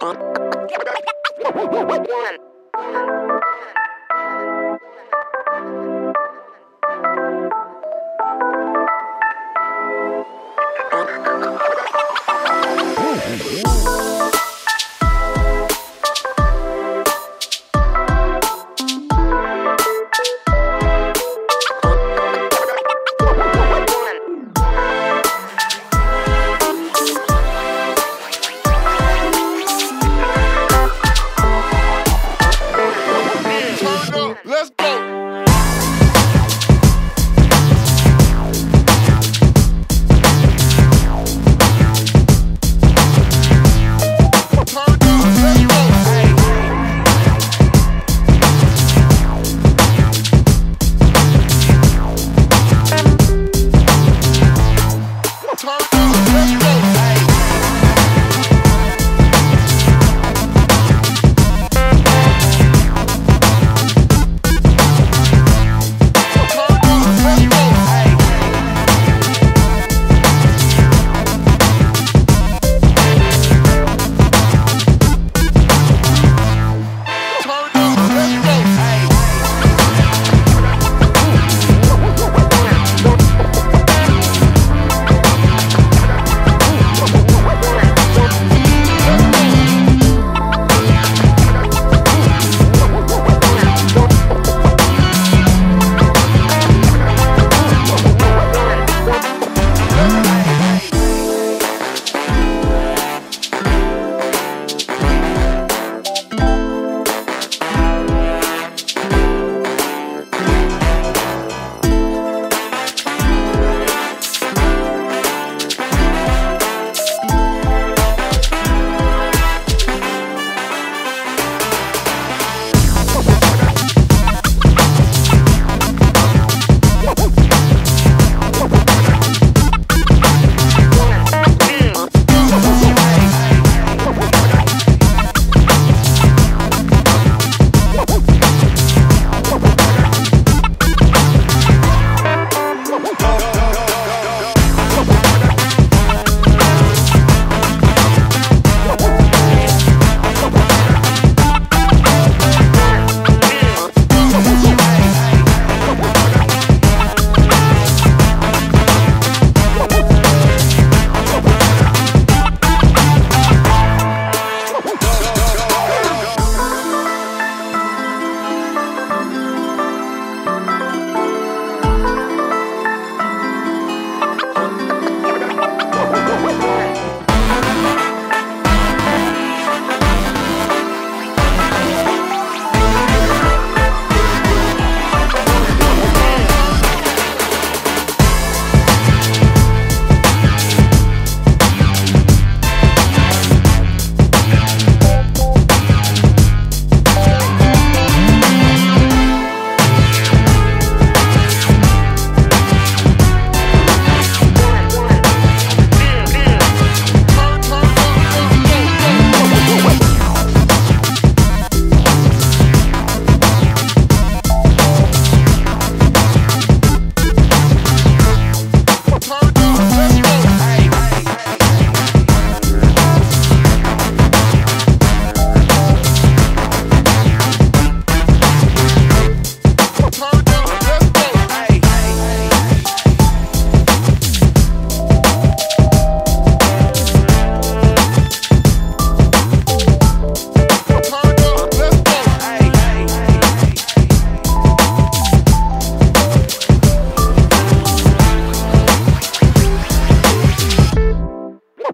One.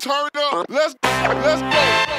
turn up. Let's go. let's go.